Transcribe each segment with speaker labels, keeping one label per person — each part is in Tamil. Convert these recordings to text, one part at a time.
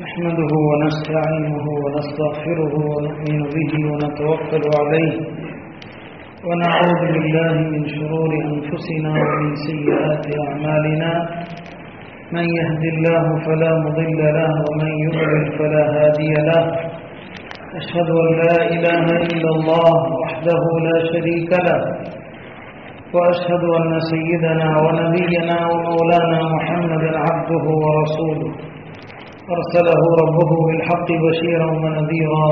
Speaker 1: نحمده ونستعينه ونستغفره ونؤمن به ونتوكل عليه. ونعوذ بالله من شرور أنفسنا ومن سيئات أعمالنا. من يهد الله فلا مضل له ومن يضلل فلا هادي له. أشهد أن لا إله إلا الله وحده لا شريك له. وأشهد أن سيدنا ونبينا ومولانا محمدا عبده ورسوله. أرسله ربه بالحق بشيرا ونذيرا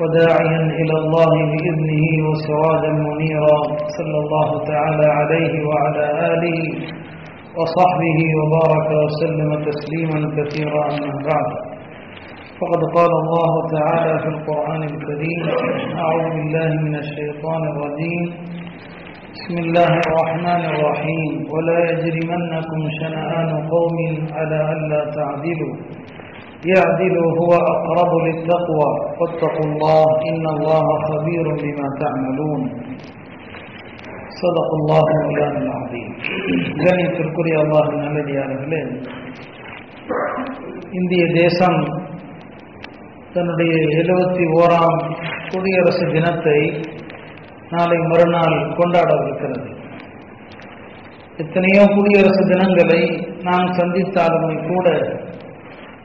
Speaker 1: وداعيا إلى الله بإذنه وسراجا منيرا صلى الله تعالى عليه وعلى آله وصحبه وبارك وسلم تسليما كثيرا أما بعد. فقد قال الله تعالى في القرآن الكريم أعوذ بالله من الشيطان الرجيم. بسم الله الرحمن الرحيم ولا يجرمنكم شنآن قوم على ألا تعدلوا يعدلوا هو أقرب للتقوى واتقوا الله إن الله خبير بما تعملون صدق الله مولانا العظيم கணித்திற்குரிய அல்லாஹ் நல்லடியார்களே இந்திய தேசம் தன்னுடைய எழுபத்தி ஓராம் குடியரசு தினத்தை நாளை மறுநாள் கொண்டாடவிருக்கிறது எத்தனையோ குடியரசு தினங்களை நாம் சந்தித்தாலுமே கூட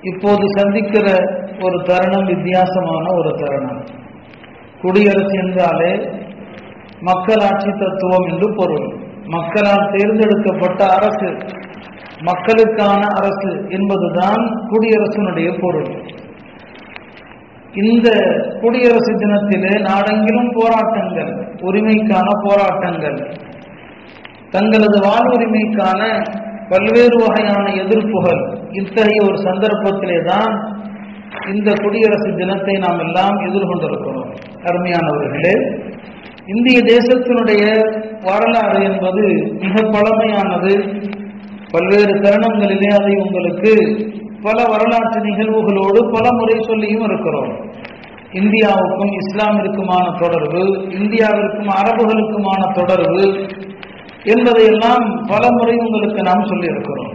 Speaker 1: இப்போது சந்திக்கிற ஒரு தருணம் வித்தியாசமான ஒரு தருணம். குடியரசு என்றாலே மக்களாட்சி தத்துவம் என்று பொருள். மக்களால் தேர்ந்தெடுக்கப்பட்ட அரசு மக்களுக்கான அரசு என்பதுதான் குடியரசினுடைய பொருள். இந்த குடியரசு தினத்திலே நாடெங்கிலும் போராட்டங்கள் உரிமைக்கான போராட்டங்கள். தங்களது வாழ்வுரிமைக்கான பல்வேறு வகையான எதிர்ப்புகள். இத்தகைய ஒரு சந்தர்ப்பத்திலே தான் இந்த குடியரசு தினத்தை நாம் எல்லாம் எதிர்கொண்டிருக்கிறோம் அருமையானவர்களே. இந்திய தேசத்தினுடைய வரலாறு என்பது மிக பழமையானது. பல்வேறு தருணங்களிலே அதை உங்களுக்கு பல வரலாற்று நிகழ்வுகளோடு பல முறை சொல்லியும் இருக்கிறோம். இந்தியாவுக்கும் இஸ்லாமிற்குமான தொடர்பு இந்தியாவிற்கும் அரபுகளுக்குமான தொடர்பு என்பதையெல்லாம் பல முறை உங்களுக்கு நாம் சொல்லியிருக்கிறோம்.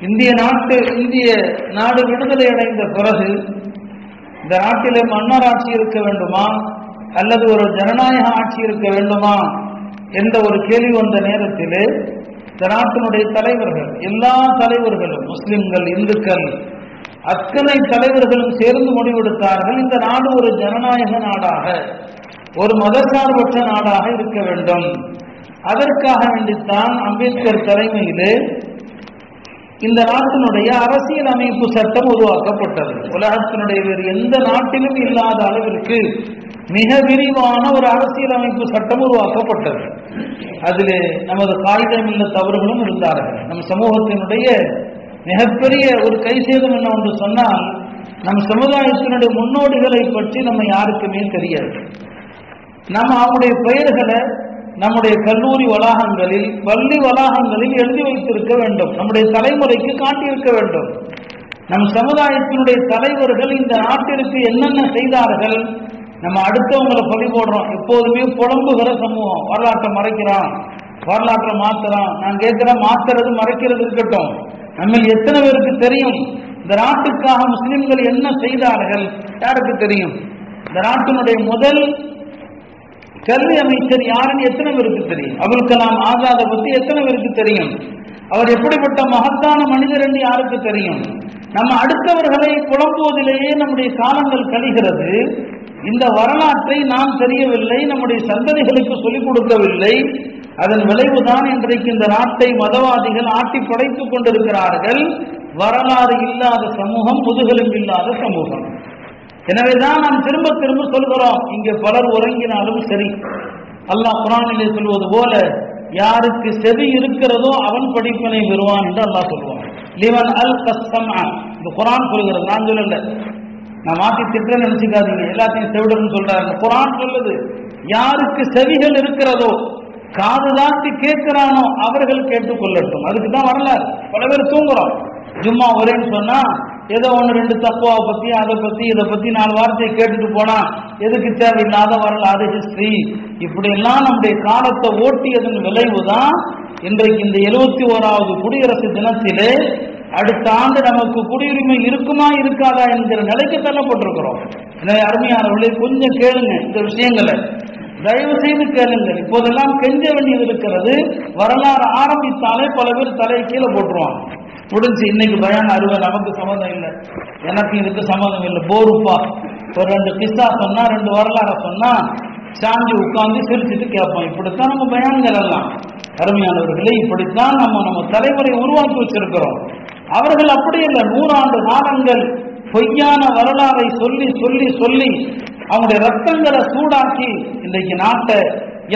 Speaker 1: இந்திய நாட்டு இந்திய நாடு விடுதலை அடைந்த பிறகு இந்த நாட்டிலே மன்னர் ஆட்சி இருக்க வேண்டுமா? அல்லது ஒரு ஜனநாயக ஆட்சி இருக்க வேண்டுமா? என்ற ஒரு கேள்வி வந்த நேரத்திலே இந்த நாட்டினுடைய தலைவர்கள் எல்லா தலைவர்களும் முஸ்லிம்கள் இந்துக்கள் அத்தனை தலைவர்களும் சேர்ந்து முடிவெடுத்தார்கள். இந்த நாடு ஒரு ஜனநாயக நாடாக ஒரு மதசார்பற்ற நாடாக இருக்க வேண்டும். அதற்காக வேண்டித்தான் அம்பேத்கர் தலைமையிலே இந்த நாட்டினுடைய அரசியல் அமைப்பு சட்டம் உருவாக்கப்பட்டது. உலகத்தினுடைய வேறு எந்த நாட்டிலும் இல்லாத அளவிற்கு மிக விரிவான ஒரு அரசியலமைப்பு சட்டம் உருவாக்கப்பட்டது. அதிலே நமது காகிதம் இல்ல தவறுகளும் இருந்தார்கள். நம் சமூகத்தினுடைய மிகப்பெரிய ஒரு கை சேதம் என்ன ஒன்று சொன்னால் நம் சமுதாயத்தினுடைய முன்னோடிகளை பற்றி நம்ம யாருக்குமே தெரியாது. நம்ம அவங்களுடைய பெயர்களை நம்முடைய கல்லூரி வளாகங்களில் பள்ளி வளாகங்களில் எழுதி வைத்திருக்க வேண்டும். நம்முடைய தலைமுறைக்கு காட்டியிருக்க வேண்டும். நம் சமுதாயத்தினுடைய தலைவர்கள் இந்த நாட்டிற்கு என்னென்ன செய்தார்கள்? நம்ம அடுத்தவங்களை பழி போடுறோம். எப்போதுமே புலம்புகிற சமூகம். வரலாற்றை மறைக்கிறான். வரலாற்றை மாத்துறான். நான் கேட்கிற மாத்துறது மறைக்கிறது இருக்கட்டும். நம்ம எத்தனை பேருக்கு தெரியும்? இந்த நாட்டுக்காக முஸ்லிம்கள் என்ன செய்தார்கள்? யாருக்கு தெரியும்? இந்த நாட்டினுடைய முதல் கல்வி அமைச்சர் யாருன்னு எத்தனை பேருக்கு தெரியும்? அபுல் கலாம் ஆசாத பத்தி எத்தனை பேருக்கு தெரியும்? அவர் எப்படிப்பட்ட மகத்தான மனிதர் என்று யாருக்கு தெரியும்? நம்ம அடுத்தவர்களை புலம்புவதிலேயே நம்முடைய காலங்கள் கழிகிறது. இந்த வரலாற்றை நாம் தெரியவில்லை நம்முடைய சந்ததிகளுக்கு சொல்லிக் கொடுக்கவில்லை. அதன் விளைவுதான் இன்றைக்கு இந்த நாட்டை மதவாதிகள் ஆட்டி படைத்துக் கொண்டிருக்கிறார்கள். வரலாறு இல்லாத சமூகம் முதுகெலும்பு இல்லாத சமூகம். எனவேதான் நாம் திரும்ப திரும்ப சொல்கிறோம் இங்கே பலர் உறங்கினாலும் சரி. அல்லாஹ் குரானிலே சொல்வது போல யாருக்கு செவி இருக்கிறதோ அவன் படிப்பினை பெறுவான் என்று அல்லாஹ் சொல்லுவான் லிவன் அல் கஸ்தம் இந்த குரான் சொல்கிறது நான் சொல்லல. நான் மாத்தி திட்ட நினைச்சுக்காதீங்க. எல்லாத்தையும் செவிடன்னு சொல்றாரு. குரான் சொல்லுது யாருக்கு செவிகள் இருக்கிறதோ காது தாத்தி கேட்கிறானோ அவர்கள் கேட்டுக்கொள்ளட்டும். அதுக்கு தான் வரலாறு. பல பேர் தூங்குறோம். ஜும்மா வரேன்னு சொன்னா ஏதோ ஒன்று ரெண்டு தப்புவாவை பத்தி அதை பத்தி இதை பத்தி நாலு வார்த்தையை கேட்டுட்டு போனா எதுக்கு தேவையில்லாத வரல ஹிஸ்டரி இப்படி எல்லாம் நம்முடைய காலத்தை ஓட்டியதன் விளைவு தான் இன்றைக்கு இந்த எழுபத்தி ஓராவது குடியரசு தினத்திலே அடுத்த ஆண்டு நமக்கு குடியுரிமை இருக்குமா இருக்காதா என்கிற நிலைக்கு தள்ளப்பட்டிருக்கிறோம். எனவே அருமையானவர்களே கொஞ்சம் கேளுங்க இந்த விஷயங்களை. தயவு செய்து கேளுங்கள். இப்போதெல்லாம் கெஞ்ச வேண்டியது இருக்கிறது. வரலாறு ஆரம்பித்தாலே பல பேர் தலையை கீழே போட்டுருவாங்க. முடிஞ்சு இன்னைக்கு பயான் அருவை நமக்கு சம்மந்தம் இல்லை. எனக்கு இதுக்கு சம்மந்தம் இல்லை. போருப்பா. ஒரு ரெண்டு கிஸ்ஸா சொன்னா ரெண்டு வரலாறு சொன்னா சாஞ்சி உட்கார்ந்து சிரிச்சுட்டு கேட்போம் இப்படித்தான் நம்ம பயான்கள் எல்லாம். அருமையானவர்களே இப்படித்தான் நம்ம நம்ம தலைமுறை உருவாக்கி வச்சிருக்கிறோம். அவர்கள் அப்படி இல்லை நூறாண்டு காலங்கள் பொய்யான வரலாறை சொல்லி சொல்லி சொல்லி அவங்களுடைய ரத்தங்களை சூடாக்கி இன்றைக்கு நாட்டை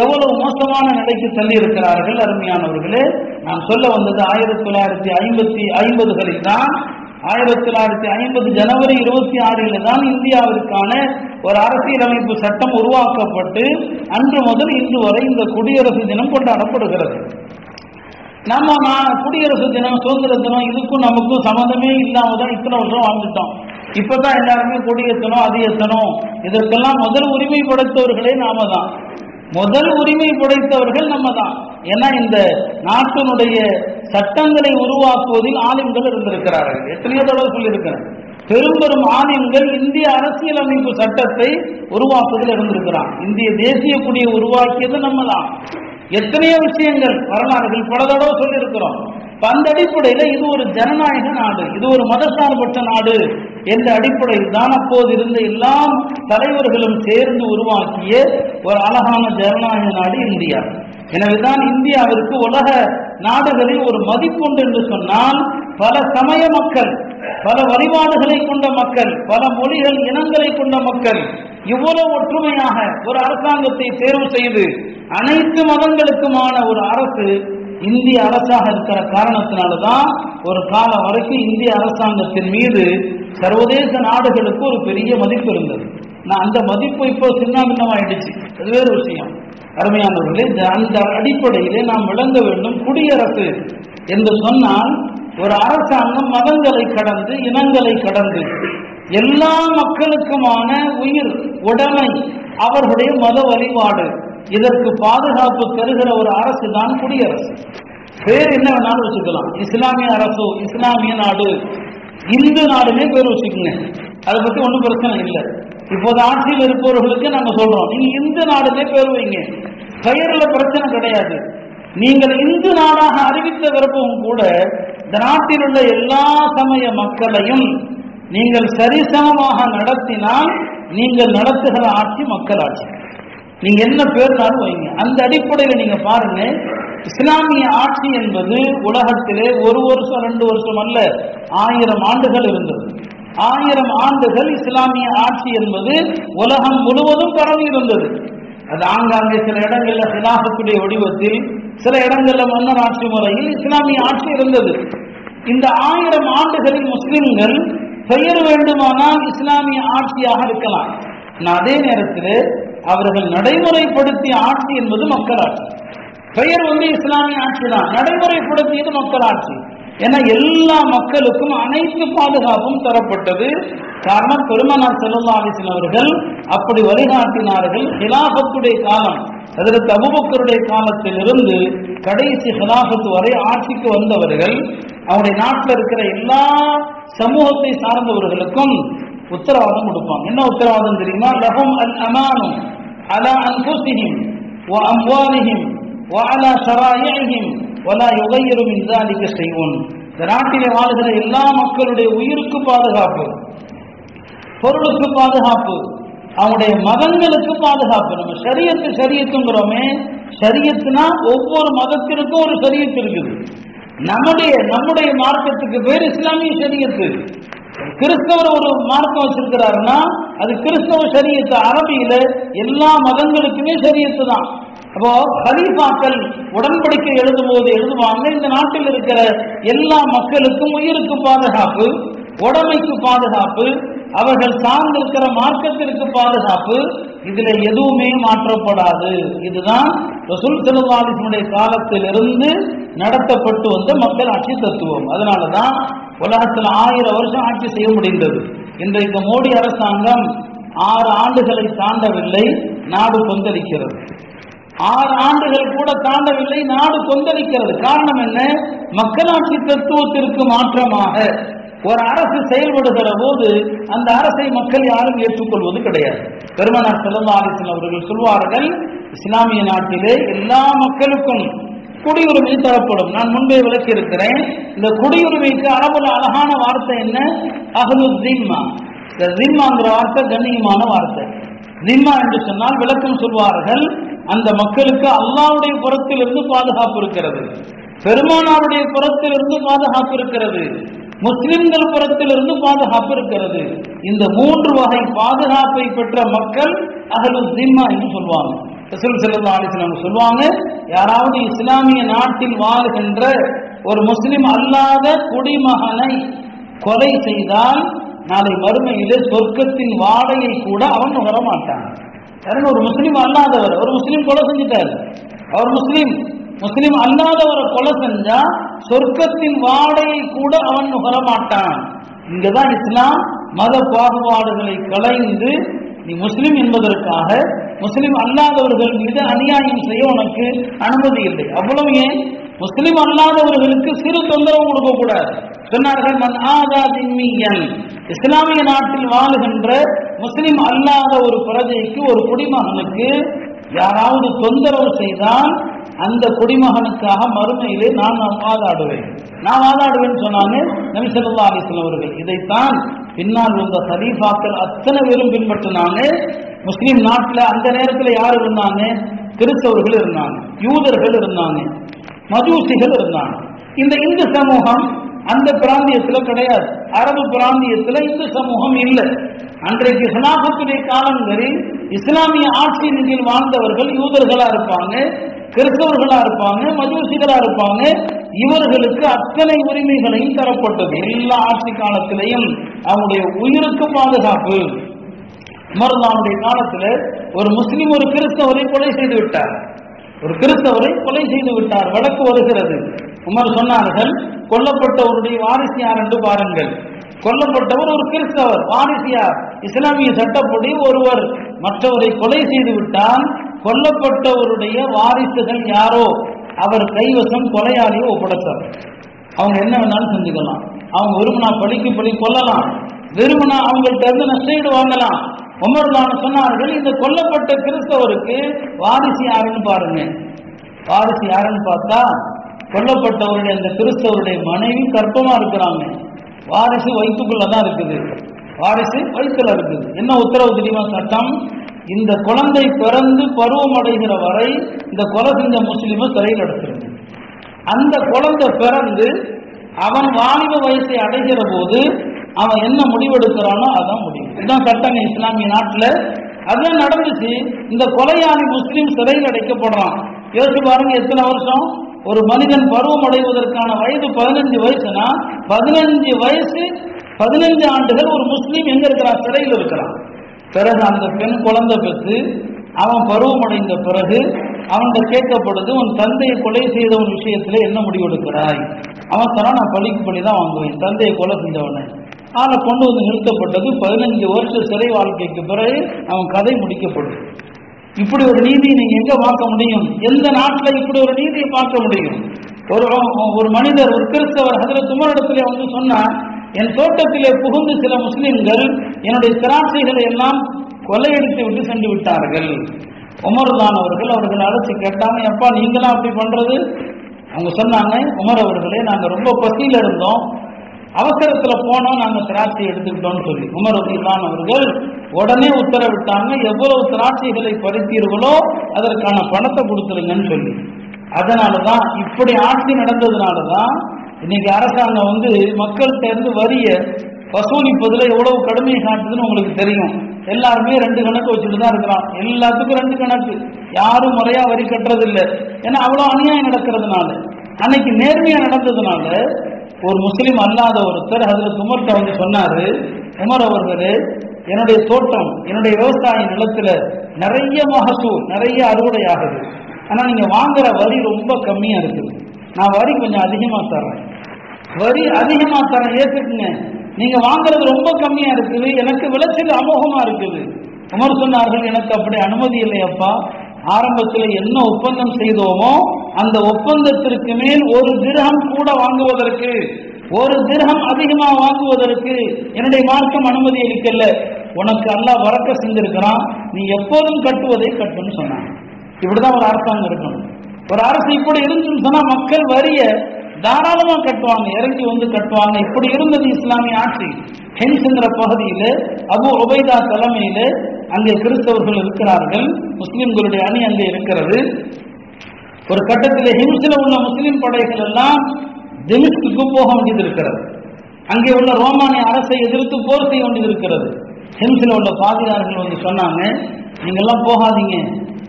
Speaker 1: எவ்வளவு மோசமான நிலைக்கு தள்ளி இருக்கிறார்கள் அருமையானவர்களே. நான் சொல்ல வந்தது ஆயிரத்தி தொள்ளாயிரத்தி ஐம்பத்தி ஐம்பதுகளில் தான். ஆயிரத்தி தொள்ளாயிரத்தி ஐம்பது ஜனவரி இருபத்தி ஆறில் தான் இந்தியாவிற்கான ஒரு அரசியலமைப்பு சட்டம் உருவாக்கப்பட்டு அன்று முதல் இன்று வரை இந்த குடியரசு தினம் கொண்டாடப்படுகிறது. நம்ம நான் குடியரசு தினம் சுதந்திர தினம் இதுக்கும் நமக்கும் சம்மந்தமே இல்லாம தான் இத்தனை வருஷம் வாழ்ந்துட்டோம். இப்பதான் எல்லாருமே கொடியேற்றணும் அது ஏற்றணும் இதற்கெல்லாம் முதல் உரிமை படைத்தவர்களே நாம தான் முதல் உரிமை படைத்தவர்கள் நம்ம தான் ஏன்னா இந்த நாட்டினுடைய சட்டங்களை உருவாக்குவதில் ஆலிம்கள் இருந்திருக்கிறார்கள். எத்தனையோ தடவை சொல்லியிருக்கிறேன். பெரும் பெரும் ஆலிம்கள் இந்திய அரசியலமைப்பு சட்டத்தை உருவாக்குவதில் இருந்திருக்கிறான். இந்திய தேசிய கொடியை உருவாக்கியது நம்ம தான் எத்தனையோ விஷயங்கள் வரலாறுகள் பல தடவை சொல்லியிருக்கிறோம். அந்த அடிப்படையில் இது ஒரு ஜனநாயக நாடு இது ஒரு மதசார்பற்ற நாடு என்ற அடிப்படையில் தான் அப்போது இருந்த எல்லா தலைவர்களும் சேர்ந்து உருவாக்கிய ஒரு அழகான ஜனநாயக நாடு இந்தியா. எனவேதான் இந்தியாவிற்கு உலக நாடுகளில் ஒரு மதிப்புண்டு என்று சொன்னால் பல சமய மக்கள் பல வழிபாடுகளை கொண்ட மக்கள் பல மொழிகள் இனங்களை கொண்ட மக்கள் இவ்வளவு ஒற்றுமையாக ஒரு அரசாங்கத்தை தேர்வு செய்து அனைத்து மதங்களுக்குமான ஒரு அரசு இந்திய அரசாக இருக்கிற காரணத்தினால்தான் ஒரு காலம் வரைக்கும் இந்திய அரசாங்கத்தின் மீது சர்வதேச நாடுகளுக்கு ஒரு பெரிய மதிப்பு இருந்தது. நான் அந்த மதிப்பு இப்போ சின்ன பின்னமாயிடுச்சு அது வேறு விஷயம். அருமையானவர்களே அந்த அடிப்படையிலே நாம் விளங்க வேண்டும். குடியரசு என்று சொன்னால் ஒரு அரசாங்கம் மதங்களை கடந்து இனங்களை கடந்து எல்லா மக்களுக்குமான உயிர் உடைமை அவர்களுடைய மத வழிபாடு இதற்கு பாதுகாப்பு தருகிற ஒரு அரசு தான் குடியரசு. பேர் என்ன வேணாலும் வச்சுக்கலாம். இஸ்லாமிய அரசு இஸ்லாமிய நாடு இந்து நாடுமே பேர் வச்சுக்கோங்க. அதை பத்தி ஒன்றும் பிரச்சனை இல்லை. இப்போது ஆட்சியில் இருப்பவர்களுக்கு நாங்கள் சொல்றோம். நீங்க இந்து நாடுமே பேர் வைங்க. பெயர்ல பிரச்சனை கிடையாது. நீங்கள் இந்து நாடாக அறிவித்த விருப்பம் கூட இந்த நாட்டில் உள்ள எல்லா சமய மக்களையும் நீங்கள் சரிசமமாக நடத்தினால் நீங்கள் நடத்துகிற ஆட்சி மக்கள் ஆட்சி நீங்க என்ன பேர்னாலும் வைங்க. அந்த அடிப்படையில் நீங்க பாருங்க இஸ்லாமிய ஆட்சி என்பது உலகத்திலே ஒரு வருஷம் ரெண்டு வருஷம் அல்ல ஆயிரம் ஆண்டுகள் இருந்தது. ஆயிரம் ஆண்டுகள் இஸ்லாமிய ஆட்சி என்பது உலகம் முழுவதும் பரவி இருந்தது. அது ஆங்காங்கே சில இடங்களில் சிலாபத்துடைய வடிவத்தில் சில இடங்கள்ல மன்னர் ஆட்சி முறையில் இஸ்லாமிய ஆட்சி இருந்தது. இந்த ஆயிரம் ஆண்டுகளில் முஸ்லிம்கள் பெயர் வேண்டுமானால் இஸ்லாமிய ஆட்சியாக இருக்கலாம். ஆனால் அதே நேரத்தில் அவர்கள் நடைமுறைப்படுத்திய ஆட்சி என்பது மக்களாட்சி. பெயர் வந்து இஸ்லாமிய ஆட்சி தான் நடைமுறைப்படுத்தியது மக்களாட்சி. ஏன்னா எல்லா மக்களுக்கும் அனைத்து பாதுகாப்பும் தரப்பட்டது. காரணம் பெருமனார் செல்லல்லா அவர்கள் அப்படி வழிகாட்டினார்கள். ஹிலாபத்துடைய காலம் அதற்கு அபுபக்கருடைய காலத்திலிருந்து கடைசி ஹிலாபத்து வரை ஆட்சிக்கு வந்தவர்கள் அவருடைய நாட்டில் இருக்கிற எல்லா சமூகத்தை சார்ந்தவர்களுக்கும் உத்தரவாதம் கொடுப்பாங்க. என்ன உத்தரவாதம் தெரியுமா? லஹும் அல் அமானும் அலா அன்புசிஹிம் ஓ அம்வாலிஹிம் வ அலா ஷராயிஹிம் வலா யுகையரும் இன்றாதிக்க செய்வோம் இந்த நாட்டிலே வாழ்கிற எல்லா மக்களுடைய உயிருக்கு பாதுகாப்பு. பொருளுக்கு பாதுகாப்பு. அவனுடைய மதங்களுக்கு பாதுகாப்பு. நம்ம சரியத்து சரியத்துங்கிறோமே சரியத்துனா ஒவ்வொரு மதத்திற்கும் ஒரு சரியத்து இருக்குது. நம்முடைய நம்முடைய மார்க்கத்துக்கு பேர் இஸ்லாமிய சரியத்து கிறிஸ்தவர் ஒரு மார்க்கம் வச்சிருக்கிறாருன்னா அது கிறிஸ்தவ சரியத்து அரபியில எல்லா மதங்களுக்குமே சரியத்து தான் அப்போ ஹலீஃபாக்கள் உடன்படிக்கை எழுதும் போது எழுதுவாங்க இந்த நாட்டில் இருக்கிற எல்லா மக்களுக்கும் உயிருக்கு பாதுகாப்பு உடமைக்கு பாதுகாப்பு அவர்கள் சார்ந்திருக்கிற மார்க்கத்திற்கு பாதுகாப்பு இதுல எதுவுமே மாற்றப்படாது. இதுதான் ரசூல் செல்வாலிசனுடைய காலத்திலிருந்து நடத்தப்பட்டு வந்த மக்கள் ஆட்சி தத்துவம். அதனாலதான் உலகத்தில் ஆயிரம் வருஷம் ஆட்சி செய்ய முடிந்தது. இன்றைக்கு மோடி அரசாங்கம் ஆறு ஆண்டுகளை தாண்டவில்லை நாடு கொந்தளிக்கிறது. ஆறு ஆண்டுகள் கூட தாண்டவில்லை நாடு கொந்தளிக்கிறது. காரணம் என்ன? மக்களாட்சி தத்துவத்திற்கு மாற்றமாக. ஒரு அரசு செயல்படுகிற போது அந்த அரசை மக்கள் யாரும் ஏற்றுக்கொள்வது கிடையாது. பெருமனார் செல்லல்லா அவர்கள் சொல்வார்கள் இஸ்லாமிய நாட்டிலே எல்லா மக்களுக்கும் குடியுரிமை தரப்படும். நான் முன்பே விளக்கி இருக்கிறேன் இந்த குடியுரிமைக்கு அரபுல அழகான வார்த்தை என்ன? அகலு ஜிம்மா இந்த ஜிம்மாங்கிற வார்த்தை கண்ணியமான வார்த்தை. ஜிம்மா என்று சொன்னால் விளக்கம் சொல்வார்கள் அந்த மக்களுக்கு அல்லாவுடைய புறத்திலிருந்து பாதுகாப்பு இருக்கிறது. பெருமானாருடைய புறத்திலிருந்து பாதுகாப்பு இருக்கிறது. முஸ்லிம்கள் புறத்திலிருந்து பாதுகாப்பு இருக்கிறது. இந்த மூன்று வகை பாதுகாப்பை பெற்ற மக்கள் அகலு ஜிம்மா என்று சொல்லுவாங்க ரசூல் ஸல்லல்லாஹு அலைஹி சொல்லுவாங்க யாராவது இஸ்லாமிய நாட்டில் வாழ்கின்ற ஒரு முஸ்லிம் அல்லாத குடிமகனை கொலை செய்தால் நாளை மறுமையிலே சொர்க்கத்தின் வாடையை கூட அவன் நுகர யாருன்னு ஒரு முஸ்லீம் அல்லாதவர். ஒரு முஸ்லீம் கொலை செஞ்சிட்டார். அவர் முஸ்லீம். முஸ்லீம் அல்லாதவரை கொலை செஞ்சா சொர்க்கத்தின் வாடையை கூட அவன் நுகரமாட்டான். இங்கதான் இஸ்லாம் மத பாகுபாடுகளை கலைந்து நீ முஸ்லீம் என்பதற்காக முஸ்லீம் அல்லாதவர்கள் மீது அநியாயம் செய்ய உனக்கு அனுமதி இல்லை. அவ்வளவு ஏன்? முஸ்லிம் அல்லாதவர்களுக்கு சிறு தொந்தரவு கொடுக்க கூடாது சொன்னார்கள் மன் ஆதாதின்மியன் இஸ்லாமிய நாட்டில் வாழுகின்ற முஸ்லிம் அல்லாத ஒரு பிரஜைக்கு ஒரு குடிமகனுக்கு யாராவது தொந்தரவு செய்தால் அந்த குடிமகனுக்காக மறுமையிலே நான் வாதாடுவேன். நான் வாதாடுவேன்னு சொன்னாங்க நபி ஸல்லல்லாஹு அவர்கள். இதைத்தான் பின்னால் வந்த சலீஃபாக்கள் அத்தனை பேரும் பின்பற்றினாங்க. முஸ்லீம் நாட்டில் அந்த நேரத்தில் யார் இருந்தாங்க? கிறிஸ்தவர்கள் இருந்தாங்க யூதர்கள் இருந்தாங்க. மஜூசிகள் இருந்தாங்க. இந்த இந்து சமூகம் அந்த பிராந்தியத்தில் கிடையாது. அரபு பிராந்தியத்தில் இந்து சமூகம் இல்லை. அன்றைக்கு சனாபத்துடைய காலங்களில் இஸ்லாமிய ஆட்சி நிலையில் வாழ்ந்தவர்கள் யூதர்களா இருப்பாங்க கிறிஸ்தவர்களா இருப்பாங்க மஜூசிகளா இருப்பாங்க. இவர்களுக்கு அத்தனை உரிமைகளையும் தரப்பட்டது. எல்லா ஆட்சி காலத்திலையும் அவங்களுடைய உயிருக்கு பாதுகாப்பு. உமர்தானுடைய காலத்தில் ஒரு முஸ்லீம் ஒரு கிறிஸ்தவரை கொலை செய்து விட்டார். ஒரு கிறிஸ்தவரை கொலை செய்து விட்டார். வழக்கு வருகிறது. உமர் சொன்னார்கள் கொல்லப்பட்டவருடைய வாரிசு யார் என்று பாருங்கள். கொல்லப்பட்டவர் ஒரு கிறிஸ்தவர் வாரிசியார். இஸ்லாமிய சட்டப்படி ஒருவர் மற்றவரை கொலை செய்து விட்டால் கொல்லப்பட்டவருடைய வாரிசுகள் யாரோ? அவர் கைவசம் கொலையாளியை ஒப்படைத்தார் அவங்க என்ன வேணாலும் செஞ்சுக்கலாம். அவங்க விரும்பினா படிக்கு படி கொல்லலாம். விரும்பினா அவங்கள்ட்ட இருந்து நஷ்டஈடு வாங்கலாம். உமர்லான சொன்னார்கள் இந்த கொல்லப்பட்ட கிறிஸ்தவருக்கு வாரிசு யாருன்னு பாருங்க. வாரிசு யாருன்னு பார்த்தா கொல்லப்பட்டவருடைய அந்த கிறிஸ்தவருடைய மனைவி கற்பமா இருக்கிறாங்க. வாரிசு வயிற்றுக்குள்ளதான் இருக்குது. வாரிசு வயிற்றுல இருக்குது. என்ன உத்தரவு தெரியுமா? சட்டம் இந்த குழந்தை பிறந்து பருவம் அடைகிற வரை இந்த கொலை செஞ்ச முஸ்லீமை சிறையில் எடுத்துருங்க அந்த குழந்தை பிறந்து அவன் வாலிப வயசை அடைகிற போது அவன் என்ன முடிவெடுக்கிறானோ அதான் முடிவு. இதுதான் சட்டங்க இஸ்லாமிய நாட்டில். அதுதான் நடந்துச்சு. இந்த கொலையாளி முஸ்லீம் சிறையில் அடைக்கப்படுறான் யோசிச்சு பாருங்க எத்தனை வருஷம்? ஒரு மனிதன் பருவம் அடைவதற்கான வயது பதினஞ்சு வயசுனா பதினஞ்சு வயசு பதினஞ்சு ஆண்டுகள் ஒரு முஸ்லீம் எங்க இருக்கிறான்? சிறையில் இருக்கிறான். பிறகு அந்த பெண் குழந்தை பெற்று அவன் பருவமடைந்த பிறகு அவன்கிட்ட கேட்கப்படுது உன் தந்தையை கொலை செய்தவன் விஷயத்துல என்ன முடிவெடுக்கிறாய்? அவன் சொன்னா நான் பழிக்கு பண்ணி தான் வாங்குவேன். தந்தையை கொலை செஞ்சவனை. ஆளை கொண்டு வந்து நிறுத்தப்பட்டது. பதினஞ்சு வருஷ சிறை வாழ்க்கைக்கு பிறகு அவன் கதை முடிக்கப்படும். இப்படி ஒரு நீதியை நீங்க எங்க பார்க்க முடியும்? எந்த நாட்டில் இப்படி ஒரு நீதியை பார்க்க முடியும்? ஒரு ஒரு மனிதர் ஒரு கிறிஸ்தவர் அதில் துமரிடத்திலே வந்து சொன்னார் என் தோட்டத்திலே புகுந்து சில முஸ்லிம்கள் என்னுடைய திராட்சைகளை எல்லாம் கொள்ளையடித்து விட்டு சென்று விட்டார்கள். உமர்தான் அவர்கள் அவர்கள் அழைச்சி கேட்டாங்க எப்பா நீங்களாம் அப்படி பண்றது? அவங்க சொன்னாங்க உமர் அவர்களே நாங்கள் ரொம்ப பசியில் இருந்தோம். அவசரத்துல போனோம் நாங்க திராட்சை எடுத்துக்கிட்டோம்னு சொல்லி. உமர் ரபிலான் அவர்கள் உடனே உத்தரவிட்டாங்க எவ்வளவு திராட்சைகளை பறித்தீர்களோ அதற்கான பணத்தை கொடுத்துருங்கன்னு சொல்லி. அதனாலதான் இப்படி ஆட்சி நடந்ததுனாலதான் இன்னைக்கு அரசாங்கம் வந்து மக்கள்கிட்ட இருந்து வரிய வசூலிப்பதுல எவ்வளவு கடுமையை காட்டுதுன்னு உங்களுக்கு தெரியும். எல்லாருமே ரெண்டு கணக்கு வச்சுட்டு தான் இருக்கிறான். எல்லாத்துக்கும் ரெண்டு கணக்கு. யாரும் முறையா வரி கட்டுறது இல்லை ஏன்னா அவ்வளவு அநியாயம் நடக்கிறதுனால. அன்னைக்கு நேர்மையா நடந்ததுனால ஒரு முஸ்லீம் அல்லாத ஒருத்தர் அதில் உமர்கிட்ட வந்து சொன்னாரு உமர் அவர்களே என்னுடைய தோட்டம் என்னுடைய விவசாய நிலத்துல நிறைய மகசூல் நிறைய அறுவடை ஆகுது. ஆனால் நீங்கள் வாங்குற வரி ரொம்ப கம்மியாக இருக்குது. நான் வரி கொஞ்சம் அதிகமாக தர்றேன். வரி அதிகமாக தரேன் ஏற்றுக்குங்க நீங்கள் வாங்குறது ரொம்ப கம்மியாக இருக்குது எனக்கு விளைச்சல் அமோகமாக இருக்குது. உமர் சொன்னார்கள் எனக்கு அப்படி அனுமதி இல்லையப்பா. ஆரம்பத்தில் என்ன ஒப்பந்தம் செய்தோமோ அந்த ஒப்பந்தத்திற்கு மேல் ஒரு திரகம் கூட வாங்குவதற்கு ஒரு திரகம் அதிகமா வாங்குவதற்கு என்னுடைய மார்க்கம் அனுமதி அளிக்கல. உனக்கு அல்லாஹ் வரக்க செஞ்சிருக்கிறான். நீ எப்போதும் கட்டுவதை கட்டுன்னு சொன்னான். இப்படிதான் ஒரு அரசாங்கம் இருக்கணும். ஒரு அரசு இப்படி இருந்துன்னு சொன்னா மக்கள் வரிய தாராளமா கட்டுவாங்க இறங்கி வந்து கட்டுவாங்க. இப்படி இருந்தது இஸ்லாமிய ஆட்சி. ஹென்ஸ்ங்கிற பகுதியில அபு உபைதா தலைமையில அங்கே கிறிஸ்தவர்கள் இருக்கிறார்கள். முஸ்லிம்களுடைய அணி அங்கே இருக்கிறது. ஒரு கட்டத்தில் ஹிம்ஸில் உள்ள முஸ்லிம் படைகள் எல்லாம் டெமிஸ்க்கு போக வேண்டியது இருக்கிறது அங்கே உள்ள ரோமானிய அரசை எதிர்த்து போர் செய்ய வேண்டியது இருக்கிறது ஹிம்ஸில் உள்ள பாதிரியார்கள் வந்து சொன்னாங்க நீங்க எல்லாம் போகாதீங்க.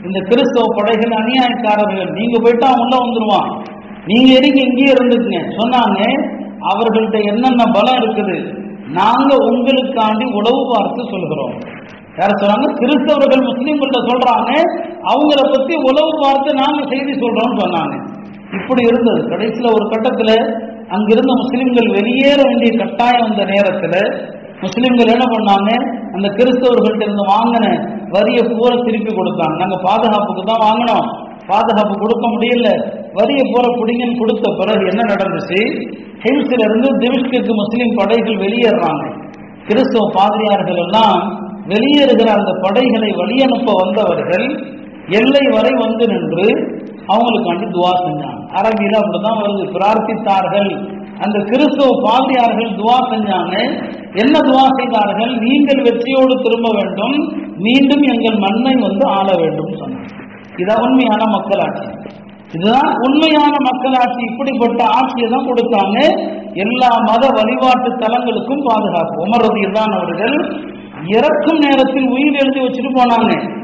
Speaker 1: இந்த கிறிஸ்தவ படைகள் அநியாயக்காரர்கள். நீங்க போயிட்டா உள்ள வந்துருவான். நீங்க எதுக்கு இங்கேயே இருந்துக்குங்க? சொன்னாங்க. அவர்கள்ட்ட என்னென்ன பலம் இருக்குது? நாங்க உங்களுக்காண்டி உளவு பார்த்து சொல்கிறோம். யார் சொல்றாங்க? கிறிஸ்தவர்கள் முஸ்லீம்கள்ட்ட சொல்றாங்க அவங்கள பத்தி உளவு பார்த்து நாங்க செய்தி சொல்றோம்னு சொன்னாங்க. இப்படி இருந்தது. கடைசியில ஒரு கட்டத்துல அங்கிருந்த முஸ்லிம்கள் வெளியேற வேண்டிய கட்டாயம் வந்த நேரத்துல முஸ்லிம்கள் என்ன பண்ணாங்க? அந்த கிறிஸ்தவர்கள்ட்ட இருந்து வாங்கின வரிய பூரா திருப்பி கொடுத்தாங்க. நாங்க பாதுகாப்புக்கு தான் வாங்கினோம். பாதுகாப்பு கொடுக்க முடியல. வரிய போற பிடிங்கன்னு கொடுத்த பிறகு என்ன நடந்துச்சு? ஹில்ஸ்ல இருந்து திமிஷ்குக்கு முஸ்லீம் படைகள் வெளியேறாங்க. கிறிஸ்தவ பாதிரியார்கள் எல்லாம் வெளியேறுகிற அந்த படைகளை வழியனுப்ப வந்தவர்கள் எல்லை வரை வந்து நின்று அவங்களுக்காண்டி துவா செஞ்சாங்க. அரபியில் அப்படிதான் வருது. பிரார்த்தித்தார்கள். அந்த கிறிஸ்தவ பாதிரியார்கள் துவா செஞ்சாங்க. என்ன துவா செய்தார்கள்? நீங்கள் வெற்றியோடு திரும்ப வேண்டும். மீண்டும் எங்கள் மண்ணை வந்து ஆள வேண்டும் சொன்னாங்க. இதான் உண்மையான மக்களாட்சி. இதுதான் உண்மையான மக்களாட்சி. இப்படிப்பட்ட ஆட்சியை தான் கொடுத்தாங்க. எல்லா மத வழிபாட்டு தலங்களுக்கும் பாதுகாப்பு. உமர் அவர்கள் இறக்கும் நேரத்தில் உயிர் எழுதி வச்சுட்டு போனாங்க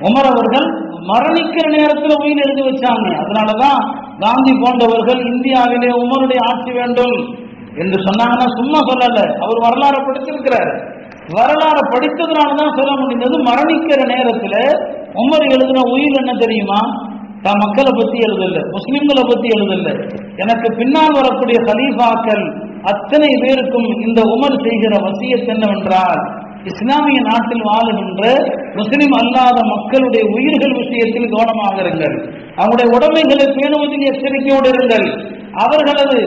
Speaker 1: உமர் அவர்கள் மரணிக்கிற நேரத்தில் உயிர் எழுதி வச்சாங்க அதனாலதான் காந்தி போன்றவர்கள் இந்தியாவிலே உமருடைய ஆட்சி வேண்டும் என்று சொன்னாங்கன்னா சும்மா சொல்லல. அவர் வரலாறு படிச்சிருக்கிறார். வரலாறு படித்ததுனாலதான் சொல்ல முடிந்தது. மரணிக்கிற நேரத்தில் உமர் எழுதின உயிர் என்ன தெரியுமா? தான் மக்களை பத்தி எழுதல. முஸ்லிம்களை பத்தி எழுதல. எனக்கு பின்னால் வரக்கூடிய சலீஃபாக்கள் அத்தனை பேருக்கும் இந்த உமர் செய்கிற வசியத் என்னவென்றால் இஸ்லாமிய நாட்டில் வாழுகின்ற முஸ்லிம் அல்லாத மக்களுடைய உயிர்கள் விஷயத்தில் கவனமாக இருங்கள். அவங்களுடைய உடமைகளை பேணுவதில் எச்சரிக்கையோடு இருங்கள். அவர்களது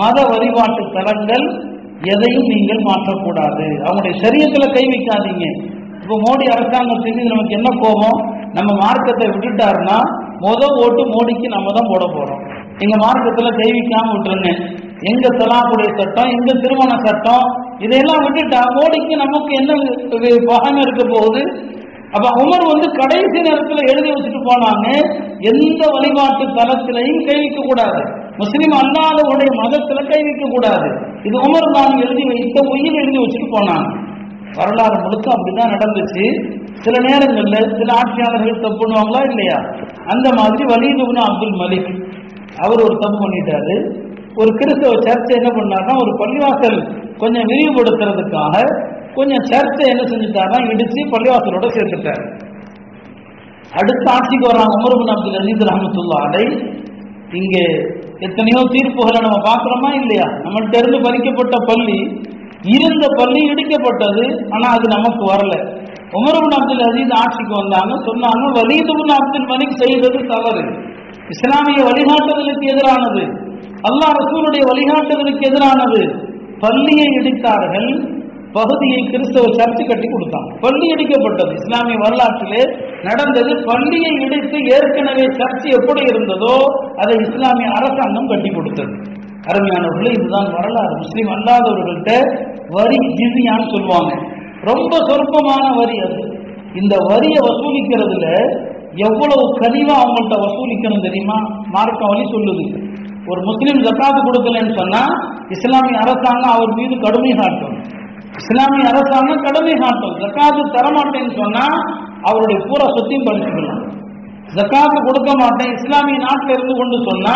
Speaker 1: மத வழிபாட்டு தலங்கள் எதையும் நீங்கள் மாற்றக்கூடாது. அவங்களுடைய சரியத்துல கை வைக்காதீங்க. இப்போ மோடி அரசாங்கம் செஞ்சு நமக்கு என்ன கோபம்? நம்ம மார்க்கத்தை விட்டுட்டாருன்னா முத ஓட்டு மோடிக்கு நம்ம தான் போட போறோம். எங்க மார்க்கத்துல கை வைக்காம விட்டுருங்க. எங்க தலாக்குடைய சட்டம் எங்க திருமண சட்டம் இதையெல்லாம் விட்டுட்டா மோடிக்கு நமக்கு என்ன பகம் இருக்க போகுது? அப்ப உமர் வந்து கடைசி நேரத்தில் எழுதி வச்சுட்டு போனாங்க எந்த வழிபாட்டு தலத்திலையும் கை வைக்க கூடாது. முஸ்லீம் அல்லாதவருடைய மதத்துல கை வைக்க கூடாது. இது உமர் தான் எழுதி வைத்த உயிர் எழுதி வச்சுட்டு போனாங்க. வரலாறு முழுக்க அப்படிதான் நடந்துச்சு. சில நேரங்கள்ல சில ஆட்சியாளர்கள் தப்பு பண்ணுவாங்களா இல்லையா? அந்த மாதிரி வலீது அப்துல் மலிக் அவர் ஒரு தப்பு பண்ணிட்டாரு. ஒரு கிறிஸ்தவ சர்ச்சை என்ன பண்ணாருன்னா ஒரு பள்ளிவாசல் கொஞ்சம் விரிவுபடுத்துறதுக்காக கொஞ்சம் சர்ச்சை என்ன செஞ்சுட்டாருன்னா இடிச்சு பள்ளிவாசலோட சேர்த்துட்டார். அடுத்த ஆட்சிக்கு வர்றாங்க உமர் அப்துல் அசீஸ் ரஹமத்துல்லா அலை. இங்கே எத்தனையோ தீர்ப்புகளை நம்ம பார்க்குறோமா இல்லையா? நம்மள்கிட்ட இருந்து பறிக்கப்பட்ட பள்ளி இருந்த பள்ளி இடிக்கப்பட்டது ஆனால் அது நமக்கு வரல. உமர்பின் அப்துல் அசீஸ் ஆட்சிக்கு வந்தாங்க சொன்னாங்க வலீதுபின் அப்துல் மலிக் செய்தது தவறு. இஸ்லாமிய வழிகாட்டுதலுக்கு எதிரானது. அல்லாஹ் ரசூலுடைய வழிகாட்டுதலுக்கு எதிரானது. பள்ளியை இடித்தார்கள் பகுதியை கிறிஸ்தவ சர்ச்சு கட்டி கொடுத்தாங்க. பள்ளி இடிக்கப்பட்டது. இஸ்லாமிய வரலாற்றிலே நடந்தது பள்ளியை இடித்து ஏற்கனவே சர்ச்சு எப்படி இருந்ததோ அதை இஸ்லாமிய அரசாங்கம் கட்டி கொடுத்தது. அருமையானவர்களே இதுதான் வரலாறு. முஸ்லீம் அல்லாதவர்கள்ட்ட வரி ஜிசியான்னு சொல்லுவாங்க. ரொம்ப சொற்பமான வரி அது. இந்த வரியை வசூலிக்கிறதுல எவ்வளவு கனிவா அவங்கள்ட்ட வசூலிக்கணும் தெரியுமா? மார்க்கம் வழி சொல்லுது. ஒரு முஸ்லீம் ஜக்காத்து கொடுக்கலன்னு சொன்னா இஸ்லாமிய அரசாங்கம் அவர் மீது கடுமை காட்டும். இஸ்லாமிய அரசாங்கம் கடுமை காட்டும். ஜக்காத்து தரமாட்டேன்னு சொன்னா அவருடைய பூரா சொத்தையும் பறிச்சுக்கலாம் ஜக்காத்து கொடுக்க மாட்டேன் இஸ்லாமிய நாட்டில் இருந்து கொண்டு சொன்னா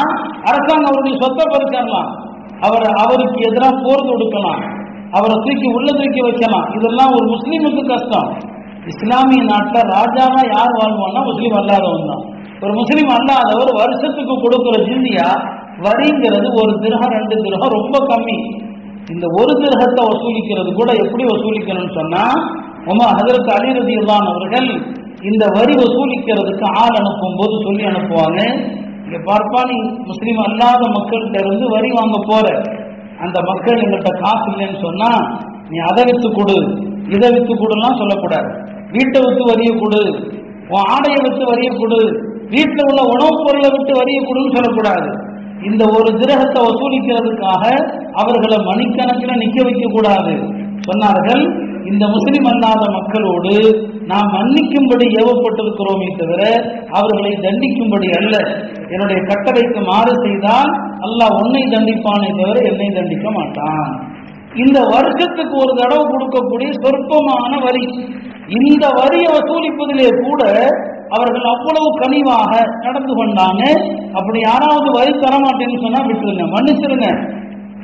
Speaker 1: அரசாங்கம் அவருடைய சொத்தை பறிச்சிடலாம். அவர் அவருக்கு எதிராக போர் கொடுக்கலாம் அவரை தூக்கி உள்ள தூக்கி வைக்கலாம். இதெல்லாம் ஒரு முஸ்லீமுக்கு கஷ்டம். இஸ்லாமிய நாட்டில் ராஜாவா யார் வாழ்வான்னா முஸ்லீம் அல்லாதவன் தான். ஒரு முஸ்லீம் அல்லாதவர் வருஷத்துக்கு கொடுக்குற ஜிந்தியா வரிங்கிறது ஒரு திருகம் ரெண்டு திருகம் ரொம்ப கம்மி. இந்த ஒரு திருகத்தை வசூலிக்கிறது கூட எப்படி வசூலிக்கணும்னு சொன்னா உமா ஹதரத் அலி அவர்கள் இந்த வரி வசூலிக்கிறதுக்கு ஆள் அனுப்பும் போது சொல்லி அனுப்புவாங்க. இங்க பார்ப்பா நீ முஸ்லீம் அல்லாத மக்கள்கிட்ட இருந்து வரி வாங்க போற. அந்த மக்கள் எங்கள்கிட்ட காசு இல்லைன்னு சொன்னா நீ அதை வித்து கொடு இதை வித்து கொடுலாம் சொல்லக்கூடாது. வீட்டை வித்து வரிய கொடு உன் ஆடையை வித்து வரிய கொடு வீட்டில் உள்ள உணவுப் பொருளை விட்டு வரிய கொடுன்னு சொல்லக்கூடாது. இந்த ஒரு கிரகத்தை வசூலிக்கிறதுக்காக அவர்களை மணிக்கணக்கில் நிக்க வைக்க கூடாது சொன்னார்கள் இந்த முஸ்லிம் அல்லாத மக்களோடு நாம் மன்னிக்கும்படி ஏவப்பட்டிருக்கிறோமே தவிர அவர்களை தண்டிக்கும்படி அல்ல. என்னுடைய கட்டளைக்கு மாறு செய்தால் அல்லாஹ் உன்னை தண்டிப்பானே தவிர என்னை தண்டிக்க மாட்டான். இந்த வருஷத்துக்கு ஒரு தடவை கொடுக்கக்கூடிய சொற்பமான வரி. இந்த வரியை வசூலிப்பதிலே கூட அவர்கள் அவ்வளவு கனிவாக நடந்து கொண்டாங்க. அப்படி யாராவது வரி தர மாட்டேன்னு சொன்னா விட்டுருங்க மன்னிச்சிருங்க.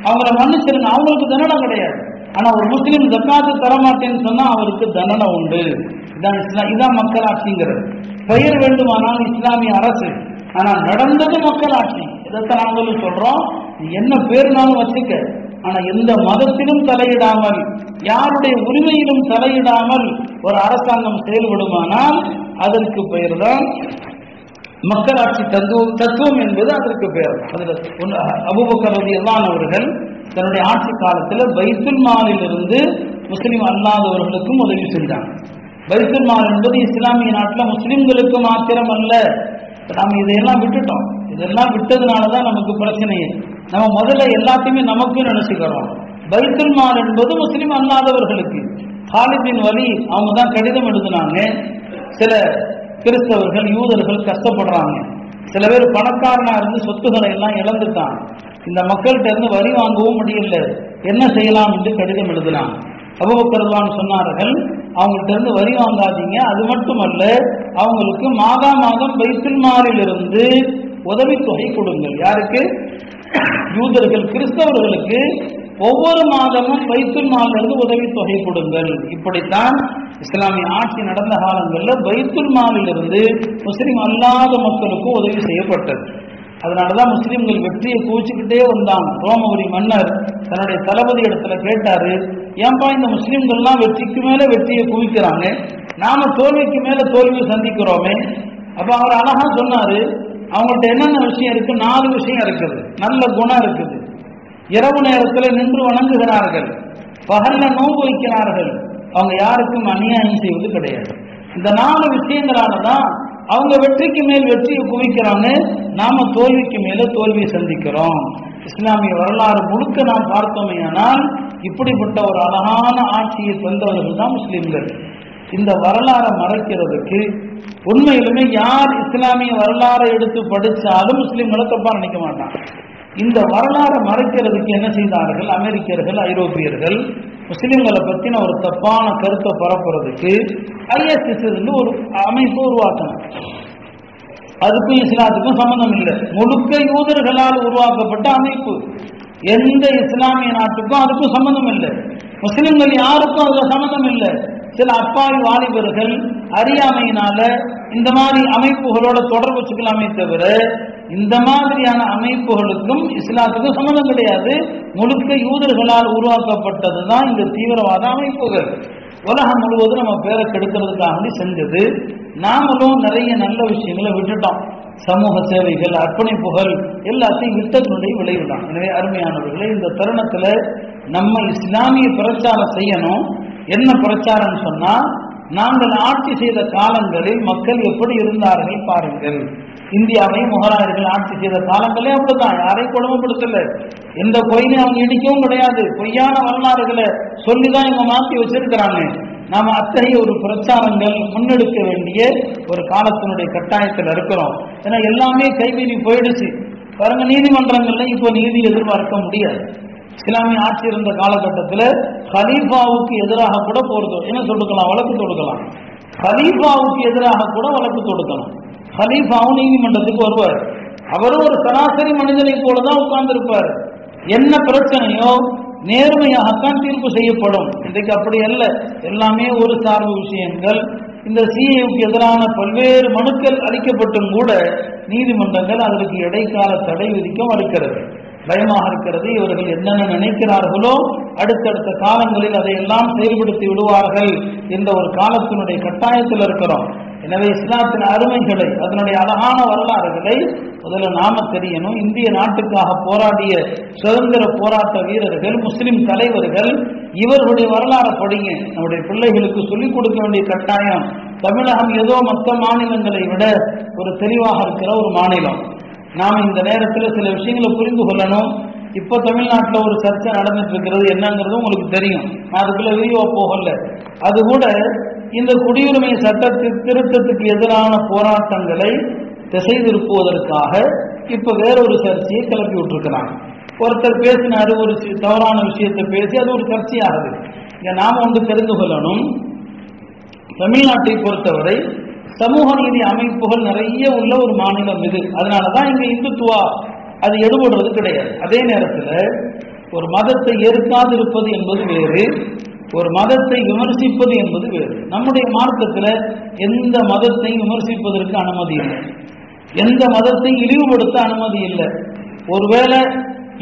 Speaker 1: அவங்கள மன்னிச்சிருங்க அவங்களுக்கு தண்டனை கிடையாது. ஆனா ஒரு முஸ்லீம் ஜக்காத்து தரமாட்டேன்னு சொன்னா அவருக்கு தண்டனை உண்டு. இதான் இஸ்லாம் இதான் மக்களாட்சிங்கிறது. பெயர் வேண்டுமானால் இஸ்லாமிய அரசு. ஆனா நடந்தது மக்களாட்சி. இதைத்தான் நாங்களும் சொல்றோம். என்ன பேருனாலும் வச்சுக்க. ஆனா எந்த மதத்திலும் தலையிடாமல் யாருடைய உரிமையிலும் தலையிடாமல் ஒரு அரசாங்கம் செயல்படுமானால் அதற்கு பெயர் தான் மக்களாட்சி தத்துவம் தத்துவம் என்பது அதற்கு பெயர். அதில் ஒன்று அபுபக்கர் அவர்கள் தன்னுடைய ஆட்சி காலத்தில் பைத்துல் மாலிலிருந்து முஸ்லீம் அல்லாதவர்களுக்கும் உதவி செஞ்சாங்க. பைத்துல் மால் என்பது இஸ்லாமிய நாட்டில் முஸ்லீம்களுக்கு மாத்திரம் அல்ல நாம் இதையெல்லாம் விட்டுட்டோம். இதெல்லாம் விட்டதுனால தான் நமக்கு பிரச்சனையே. நம்ம முதல்ல எல்லாத்தையுமே நமக்கு நினைச்சுக்கிறோம். பைத்துல் மால் என்பது முஸ்லீம் அல்லாதவர்களுக்கு. ஹாலிபின் வலி அவங்க தான் கடிதம் எழுதினாங்க. சில கிறிஸ்தவர்கள் யூதர்கள் கஷ்டப்படுறாங்க. சில பேர் பணக்காரனா இருந்து சொத்துக்களை எல்லாம் இழந்துட்டான் இந்த மக்கள்கிட்ட இருந்து வரி வாங்கவும் முடியல. என்ன செய்யலாம் என்று கடிதம் எழுதலாம் அபுபக்கர்வான் சொன்னார்கள் அவங்கள்ட்ட இருந்து வரி வாங்காதீங்க. அது மட்டுமல்ல அவங்களுக்கு மாதா மாதம் பைத்துல் மாலிலிருந்து உதவித்தொகை கொடுங்கள். யாருக்கு? யூதர்கள் கிறிஸ்தவர்களுக்கு ஒவ்வொரு மாதமும் பைத்துல் மாலிலிருந்து உதவித்தொகை கொடுங்கள். இப்படித்தான் இஸ்லாமிய ஆட்சி நடந்த காலங்களில் பைத்துல் மாலிலிருந்து முஸ்லீம் அல்லாத மக்களுக்கும் உதவி செய்யப்பட்டது. அதனாலதான் முஸ்லீம்கள் வெற்றியை குவிச்சுக்கிட்டே வந்தான். ரோமபுரி மன்னர் தன்னுடைய தளபதி இடத்துல கேட்டாரு ஏன்பா இந்த முஸ்லீம்கள்லாம் வெற்றிக்கு மேல வெற்றியை குவிக்கிறாங்க? நாம தோல்விக்கு மேல தோல்வியை சந்திக்கிறோமே. அப்ப அவர் அழகா சொன்னாரு அவங்கள்ட்ட என்னென்ன விஷயம் இருக்கு? நாலு விஷயம் இருக்குது. நல்ல குணம் இருக்குது. இரவு நேரத்தில் நின்று வணங்குகிறார்கள். பகல்ல நோன்பு வைக்கிறார்கள். அவங்க யாருக்கும் அநியாயம் செய்வது கிடையாது. இந்த நாலு விஷயங்களால தான் அவங்க வெற்றிக்கு மேல் வெற்றியை குவிக்கிறாங்க. நாம தோல்விக்கு மேல தோல்வியை சந்திக்கிறோம். இஸ்லாமிய வரலாறு முழுக்க நாம் பார்த்தோமே ஆனால் இப்படிப்பட்ட ஒரு அழகான ஆட்சியை தந்தவர்கள் தான் முஸ்லிம்கள். இந்த வரலாறை மறைக்கிறதுக்கு உண்மையிலுமே யார் இஸ்லாமிய வரலாறை எடுத்து படிச்சாலும் முஸ்லீம்களை தப்பாக நினைக்க மாட்டான். இந்த வரலாறை மறைக்கிறதுக்கு என்ன செய்தார்கள்? அமெரிக்கர்கள் ஐரோப்பியர்கள் முஸ்லீம்களை பற்றின ஒரு தப்பான கருத்தை பரப்புறதுக்கு ஐஎஸ்எஸ் ஒரு அமைப்பு உருவாக்கணும் அதுக்கும் இஸ்லாத்துக்கும் சம்பந்தம் இல்லை. முழுக்க யூதர்களால் உருவாக்கப்பட்ட அமைப்பு. எந்த இஸ்லாமிய நாட்டுக்கும் அதுக்கும் சம்பந்தம் இல்லை. முஸ்லிம்கள் யாருக்கும் அதுல சம்மந்தம் இல்லை. சில அப்பாவி வாலிபர்கள் அறியாமையினால இந்த மாதிரி அமைப்புகளோட தொடர்பு வச்சுக்கலாமே தவிர இந்த மாதிரியான அமைப்புகளுக்கும் இஸ்லாத்துக்கும் சம்மந்தம் கிடையாது. முழுக்க யூதர்களால் உருவாக்கப்பட்டது தான் இந்த தீவிரவாத அமைப்புகள். உலகம் முழுவதும் நம்ம பேரை கெடுக்கிறதுக்காக செஞ்சது. நாமளும் நிறைய நல்ல விஷயங்களை விட்டுட்டோம். சமூக சேவைகள் அர்ப்பணிப்புகள் எல்லாத்தையும் விட்டதனுடைய விளைவுதான். எனவே அருமையானவர்களே இந்த தருணத்துல நம்ம இஸ்லாமிய பிரச்சாரம் செய்யணும். என்ன பிரச்சாரம் சொன்னா நாங்கள் ஆட்சி செய்த காலங்களில் மக்கள் எப்படி இருந்தார்கள் பாருங்கள். இந்தியாவை முகலாயர்கள் ஆட்சி செய்த காலங்களே அப்படிதான் யாரையும் கொடுமைப்படுத்தல? எந்த கோயிலையும் அவங்க இடிக்கவும் கிடையாது. பொய்யான வரலாறுகளை சொல்லிதான் இவங்க மாற்றி வச்சிருக்கிறாங்க. நாம அத்தகைய ஒரு பிரச்சாரங்கள் முன்னெடுக்க வேண்டிய ஒரு காலத்தினுடைய கட்டாயத்தில் இருக்கிறோம். ஏன்னா எல்லாமே கைவினி போயிடுச்சு. பாருங்க நீதிமன்றங்கள்ல இப்போ நீதி எதிர்பார்க்க முடியாது. இஸ்லாமிய ஆட்சி இருந்த காலகட்டத்தில் ஹலீஃபாவுக்கு எதிராக கூட போறது. என்ன தொடுக்கலாம் வழக்கு தொடுக்கலாம். ஹலீஃபாவுக்கு எதிராக கூட வழக்கு தொடுக்கலாம். ஹலீஃபாவும் நீதிமன்றத்துக்கு வருவார். அவரும் ஒரு சராசரி மனிதனை போல தான் உட்கார்ந்திருப்பார். என்ன பிரச்சனையோ நேர்மையாகத்தான் தீர்ப்பு செய்யப்படும். இன்றைக்கு அப்படி அல்ல. எல்லாமே ஒரு சார்பு விஷயங்கள். இந்த சிஏவுக்கு எதிரான பல்வேறு மனுக்கள் அளிக்கப்பட்டும் கூட நீதிமன்றங்கள் அதற்கு இடைக்கால தடை விதிக்க மறுக்கிறது பயமாக இருக்கிறது இவர்கள் என்னென்ன நினைக்கிறார்களோ அடுத்தடுத்த காலங்களில் அதையெல்லாம் செயல்படுத்தி விடுவார்கள் என்ற ஒரு காலத்தினுடைய கட்டாயத்தில் இருக்கிறோம். எனவே இஸ்லாத்தின் அருமைகளை அதனுடைய அழகான வரலாறுகளை முதல்ல நாம தெரியணும். இந்திய நாட்டுக்காக போராடிய சுதந்திர போராட்ட வீரர்கள் முஸ்லிம் தலைவர்கள் இவர்களுடைய வரலாறு படிங்க. நம்முடைய பிள்ளைகளுக்கு சொல்லிக் கொடுக்க வேண்டிய கட்டாயம் தமிழகம் ஏதோ மற்ற மாநிலங்களை விட ஒரு தெளிவாக இருக்கிற ஒரு மாநிலம். நாம் இந்த நேரத்தில் சில விஷயங்களை புரிந்து கொள்ளணும். இப்போ தமிழ்நாட்டில் ஒரு சர்ச்சை நடந்துட்டு இருக்கிறது என்னங்கிறது உங்களுக்கு தெரியும். நான் அதுக்குள்ள விரிவா போகல. அது கூட இந்த குடியுரிமை சட்டத்திற்கு திருத்தத்துக்கு எதிரான போராட்டங்களை திசை திருப்புவதற்காக இப்ப வேறொரு சர்ச்சையை கிளப்பி விட்டுருக்கிறாங்க. ஒருத்தர் பேசினாரு ஒரு தவறான விஷயத்தை பேசி அது ஒரு சர்ச்சையாகுது. இங்க நாம வந்து தெரிந்து கொள்ளணும். தமிழ்நாட்டை பொறுத்தவரை சமூக நீதி அமைப்புகள் நிறைய உள்ள ஒரு மாநிலம் இது. அதனாலதான் இங்க இந்துத்துவா அது எடுபடுறது கிடையாது. அதே நேரத்தில் ஒரு மதத்தை ஏற்காதிருப்பது என்பது வேறு ஒரு மதத்தை விமர்சிப்பது என்பது வேறு. நம்முடைய மார்க்கத்தில் எந்த மதத்தை விமர்சிப்பதற்கு அனுமதி இல்லை. எந்த மதத்தை இழிவுபடுத்த அனுமதி இல்லை. ஒருவேளை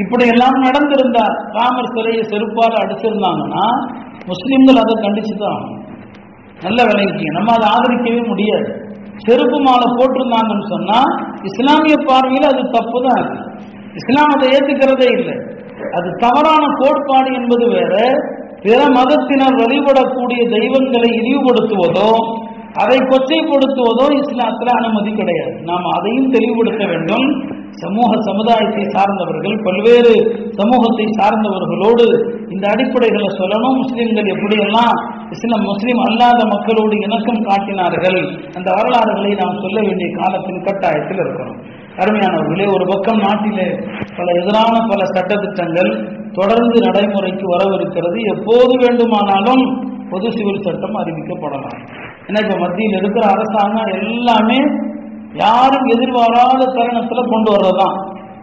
Speaker 1: இப்படி எல்லாம் நடந்திருந்தால் ராமர் சிலையை செருப்பால் அடிச்சிருந்தாங்கன்னா முஸ்லிம்கள் அதை கண்டிச்சு தான் ஆகணும். நல்ல விளங்கிக்கீங்க நம்ம அதை ஆதரிக்கவே முடியாது. செருப்பு மாலை போட்டிருந்தாங்கன்னு சொன்னா இஸ்லாமிய பார்வையில் அது தப்பு தான் அது இஸ்லாம் அதை ஏத்துக்கிறதே இல்லை. அது தவறான கோட்பாடு என்பது வேற. பிற மதத்தினர் வழிபடக்கூடிய தெய்வங்களை இழிவுபடுத்துவதோ அதை கொச்சைப்படுத்துவதோ இஸ்லாத்தில் அனுமதி கிடையாது. நாம் அதையும் தெளிவுபடுத்த வேண்டும். சமூக சமுதாயத்தை சார்ந்தவர்கள் பல்வேறு சமூகத்தை சார்ந்தவர்களோடு இந்த அடிப்படைகளை சொல்லணும். முஸ்லிம்கள் எப்படியெல்லாம் இஸ்லாம் முஸ்லீம் அல்லாத மக்களோடு இணக்கம் காட்டினார்கள் அந்த வரலாறுகளை நாம் சொல்ல வேண்டிய காலத்தின் கட்டாயத்தில் இருக்கிறோம் அருமையானவர்களே ஒரு பக்கம் நாட்டிலே பல எதிரான பல சட்டத்திட்டங்கள் தொடர்ந்து நடைமுறைக்கு வரவிருக்கிறது. எப்போது வேண்டுமானாலும் பொது சிவில் சட்டம் அறிவிக்கப்படலாம். ஏன்னா இப்ப மத்தியில் இருக்கிற அரசாங்கம் எல்லாமே யாரும் எதிர்பாராத தருணத்துல கொண்டு வர்றதுதான்.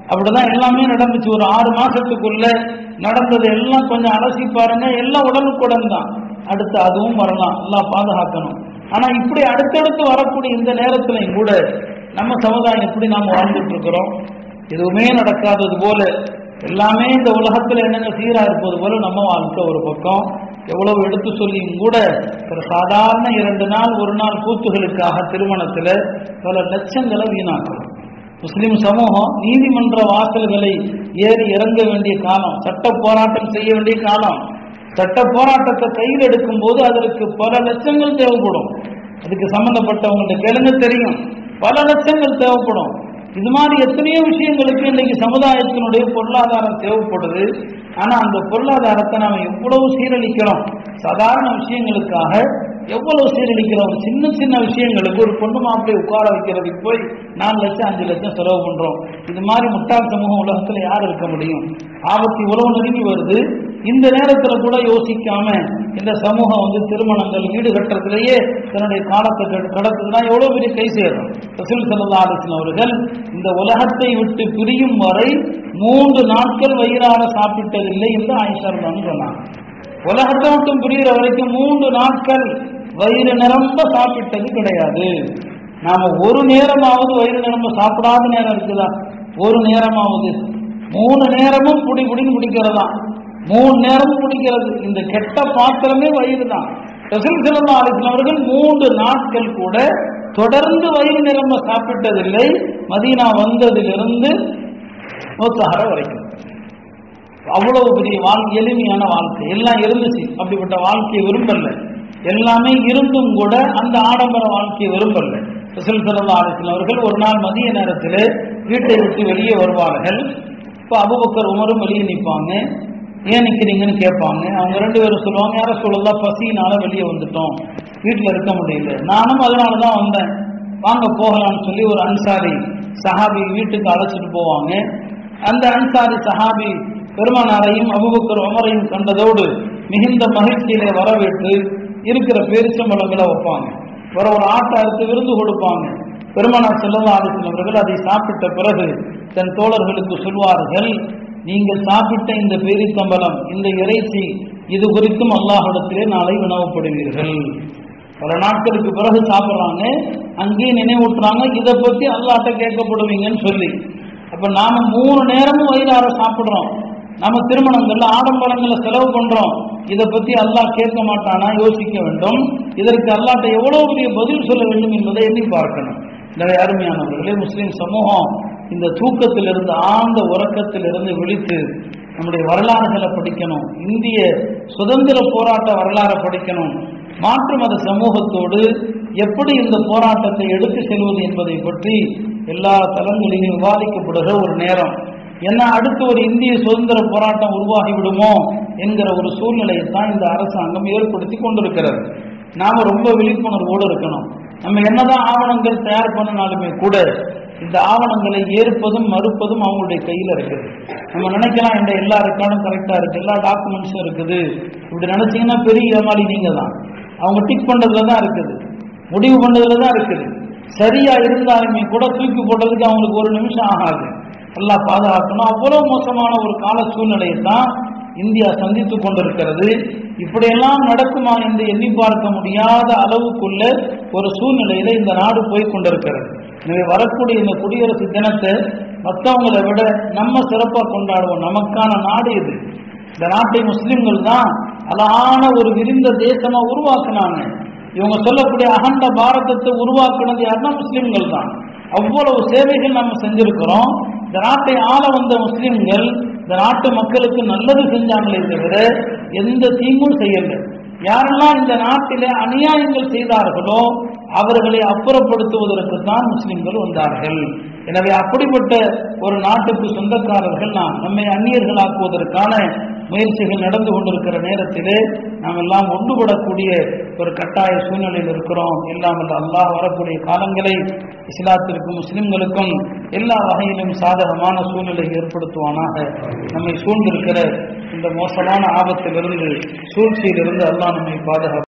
Speaker 1: அப்படிதான் எல்லாமே நடந்துச்சு. ஒரு ஆறு மாசத்துக்குள்ள நடந்தது எல்லாம் கொஞ்சம் அலசி பாருங்க எல்லாம் உடனுக்குடன் தான். அடுத்து அதுவும் வரலாம். எல்லாம் பாதுகாக்கணும். ஆனா இப்படி அடுத்தடுத்து வரக்கூடிய இந்த நேரத்திலையும் கூட நம்ம சமுதாயம் எப்படி நாம் வாழ்ந்துட்டு இருக்கிறோம்? எதுவுமே நடக்காதது போல எல்லாமே இந்த உலகத்துல என்னங்க சீரா இருப்பது போல நம்ம வாழ்க்கை ஒரு பக்கம். எவ்வளவு எடுத்து சொல்லியும் கூட ஒரு சாதாரண இரண்டு நாள் ஒரு நாள் கூத்துகளுக்காக திருமணத்தில் பல லட்சங்களை வீணாக்கிறோம் முஸ்லிம் சமூகம் நீதிமன்ற வாசல்களை ஏறி இறங்க வேண்டிய காலம் சட்ட போராட்டம் செய்ய வேண்டிய காலம். சட்ட போராட்டத்தை கையில் எடுக்கும் போது அதற்கு பல லட்சங்கள் தேவைப்படும். அதுக்கு சம்பந்தப்பட்டவங்கள்ட்ட கேளுங்க தெரியும். பல லட்சங்கள் தேவைப்படும். இது மாதிரி எத்தனையோ விஷயங்களுக்கு இன்னைக்கு சமுதாயத்தினுடைய பொருளாதாரம் தேவைப்படுது. ஆனால் அந்த பொருளாதாரத்தை நாம் எவ்வளவு சீரழிக்கிறோம்? சாதாரண விஷயங்களுக்காக எவ்வளவு சீரழிக்கிறோம்? சின்ன சின்ன விஷயங்களுக்கு ஒரு பொண்ணு மாப்பிளை உட்கார வைக்கிறதுக்கு போய் நாலு லட்சம் அஞ்சு லட்சம் செலவு பண்றோம். இது மாதிரி முட்டாள் சமூகம் உலகத்தில் யார் இருக்க முடியும்? ஆபத்து இவ்வளவு நெருங்கி வருது. இந்த நேரத்தில் கூட யோசிக்காம இந்த சமூகம் வந்து திருமணங்கள் வீடு கட்டுறதுலேயே தன்னுடைய காலத்தை கடத்துதுன்னா எவ்வளோ பெரிய கை சேரும் ரசூல் ஸல்லல்லாஹு அவர்கள் இந்த உலகத்தை விட்டு பிரியும் வரை மூன்று நாட்கள் வயிறார சாப்பிட்டதில்லை என்று ஆயிஷா சொன்னாங்க. உலகத்தை மட்டும் பிரிகிற வரைக்கும் மூன்று நாட்கள் வயிறு நிரம்ப சாப்பிட்டது கிடையாது. நாம ஒரு நேரமாவது வயிறு நிரம்ப சாப்பிடாத நேரம் இருக்குதா? ஒரு நேரமாவது. மூணு நேரமும் புடி புடின்னு பிடிக்கிறதா மூணு நேரமும் குடிக்கிறது. இந்த கெட்ட பாத்திரமே வயிறு தான். ரசூல் ஸல்லல்லாஹு அவர்கள் மூன்று நாட்கள் கூட தொடர்ந்து வயிறு நிரம்ப சாப்பிட்டதில்லை. மதீனா வந்ததிலிருந்து மூத்தஹர வரைக்கும். அவ்வளவு பெரிய வாழ்க்கை எளிமையான வாழ்க்கை. எல்லாம் இருந்துச்சு. அப்படிப்பட்ட வாழ்க்கையை விரும்பல. எல்லாமே இருந்தும் கூட அந்த ஆடம்பர வாழ்க்கையை விரும்பல. ரசூல் ஸல்லல்லாஹு அலைஹி அவர்கள் ஒரு நாள் மதிய நேரத்தில் வீட்டை விட்டு வெளியே வருவார்கள். இப்போ அபுபக்கர் உமரும் வெளியே நிற்பாங்க. ஏன் நிற்கிறீங்கன்னு கேட்பாங்க. அவங்க ரெண்டு பேரும் சொல்லுவாங்க யாரும் சொல்லலாம் பசினால வெளியே வந்துட்டோம். வீட்டில் இருக்க முடியல. நானும் அதனால தான் வந்தேன். வாங்க போகலாம்னு சொல்லி ஒரு அன்சாரி சஹாபி வீட்டுக்கு அழைச்சிட்டு போவாங்க. அந்த அன்சாரி சஹாபி பெருமானாரையும் அபுபக்கர் உமரையும் கண்டதோடு மிகுந்த மகிழ்ச்சியிலே வரவேற்று இருக்கிற பேரிச்சம்பழங்களை வைப்பாங்க. வர ஒரு ஆட்டை அறுத்து விருந்து கொடுப்பாங்க. பெருமானார் செல்லல்லா அலிஸ்லாம் அதை சாப்பிட்ட பிறகு தன் தோழர்களுக்கு சொல்வார்கள் நீங்கள் சாப்பிட்ட இந்த பேரிச்சம்பழம் இந்த இறைச்சி இது குறித்தும் அல்லாஹிடத்திலே நாளை வினவப்படுவீர்கள் பல நாட்களுக்கு பிறகு சாப்பிட்றாங்க அங்கேயே நினைவூட்டுறாங்க இதை பத்தி அல்லாட்ட கேட்கப்படுவீங்கன்னு சொல்லி. அப்ப நாம மூணு நேரமும் வயிறார சாப்பிட்றோம். நம்ம திருமணங்கள்ல ஆடம்பரங்களை செலவு பண்றோம். இதை பத்தி அல்லாஹ் கேட்க மாட்டானா? யோசிக்க வேண்டும். இதற்கு அல்லாட்ட எவ்வளவு பெரிய பதில் சொல்ல வேண்டும் என்பதை எண்ணி பார்க்கணும். எனவே அருமையானவர்களே முஸ்லீம் சமூகம் இந்த தூக்கத்திலிருந்து ஆழ்ந்த உறக்கத்திலிருந்து விழித்து நம்முடைய வரலாறுகளை படிக்கணும். இந்திய சுதந்திர போராட்ட வரலாறை படிக்கணும். மாற்று மத சமூகத்தோடு எப்படி இந்த போராட்டத்தை எடுத்து செல்வது என்பதை பற்றி எல்லா தளங்களிலும் விவாதிக்கப்படுகிற ஒரு நேரம். என்ன அடுத்து ஒரு இந்திய சுதந்திர போராட்டம் உருவாகி விடுமோ என்கிற ஒரு சூழ்நிலையை தான் இந்த அரசாங்கம் ஏற்படுத்தி கொண்டிருக்கிறது. நாம ரொம்ப விழிப்புணர்வோடு இருக்கணும். நம்ம என்னதான் ஆவணங்கள் தயார் பண்ணினாலுமே கூட இந்த ஆவணங்களை ஏற்பதும் மறுப்பதும் அவங்களுடைய கையில் இருக்குது. நம்ம நினைக்கலாம் இந்த எல்லா ரெக்கார்டும் கரெக்டாக இருக்குது எல்லா டாக்குமெண்ட்ஸும் இருக்குது. இப்படி நினச்சிங்கன்னா பெரிய ஏமாளி நீங்கள் தான் அவங்க டிக் பண்றதுல தான் இருக்குது. முடிவு பண்ணதுல தான் இருக்குது. சரியாக இருந்தாலுமே கூட தூக்கி போடுறதுக்கு அவங்களுக்கு ஒரு நிமிஷம் ஆகாது. எல்லாம் பாதுகாக்கணும். அவ்வளோ மோசமான ஒரு கால சூழ்நிலையை தான் இந்தியா சந்தித்து கொண்டிருக்கிறது. இப்படியெல்லாம் நடக்குமா என்று எண்ணி பார்க்க முடியாத அளவுக்குள்ள ஒரு சூழ்நிலையில இந்த நாடு போய் கொண்டிருக்கிறது. எனவே வரக்கூடிய இந்த குடியரசு தினத்தை மற்றவங்களை விட நம்ம சிறப்பாக கொண்டாடுவோம். நமக்கான நாடு இது. இந்த நாட்டை முஸ்லிம்கள் தான் அழகான ஒரு விரிந்த தேசமாக உருவாக்குனாங்க. இவங்க சொல்லக்கூடிய அகண்ட பாரதத்தை உருவாக்குனது யாருன்னா முஸ்லிம்கள் தான். அவ்வளவு சேவைகள் நம்ம செஞ்சிருக்கிறோம். இந்த நாட்டை ஆள வந்த முஸ்லிம்கள் இந்த நாட்டு மக்களுக்கு நல்லது செஞ்சாங்களே தவிர எந்த தீங்கும் செய்யலை. யாரெல்லாம் இந்த நாட்டிலே அநியாயங்கள் செய்தார்களோ அவர்களை அப்புறப்படுத்துவதற்கு தான் முஸ்லிம்கள் வந்தார்கள். எனவே அப்படிப்பட்ட ஒரு நாட்டுக்கு சொந்தக்காரர்கள் நாம் நம்மை அந்நியர்களாக்குவதற்கான முயற்சிகள் நடந்து கொண்டிருக்கிற நேரத்திலே நாம் எல்லாம் ஒன்றுபடக்கூடிய ஒரு கட்டாய சூழ்நிலையில் இருக்கிறோம். இல்லாமல் அல்லாஹ் வரக்கூடிய காலங்களை இஸ்லாத்திற்கும் முஸ்லிம்களுக்கும் எல்லா வகையிலும் சாதகமான சூழ்நிலை ஏற்படுத்துவானாக. நம்மை சூழ்ந்திருக்கிற இந்த மோசமான ஆபத்திலிருந்து சூழ்ச்சியிலிருந்து அல்லாஹ் நம்மை பாதுகாப்பு